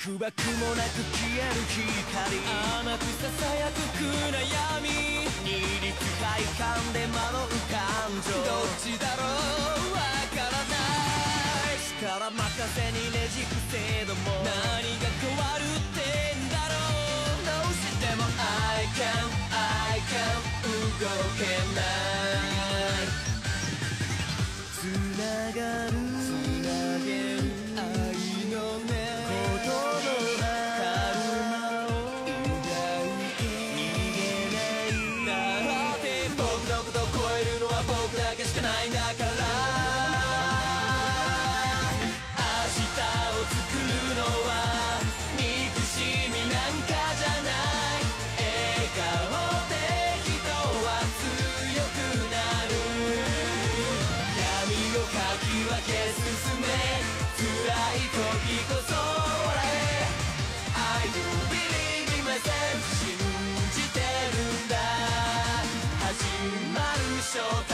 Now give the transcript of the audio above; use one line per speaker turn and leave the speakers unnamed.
くばくもなく消える光。甘くささやく暗闇。二律快感で惑う感情。どっ
ちだろう？わ
からない。力任せにねじ伏せども。何が変わるってんだろう？どうしても I can I can 動けない。つながる僕のことを超えるのは僕だけしかないんだから。明日を作るのは憎しみなんかじゃない。笑顔で人は強くなる。闇をかき分けす生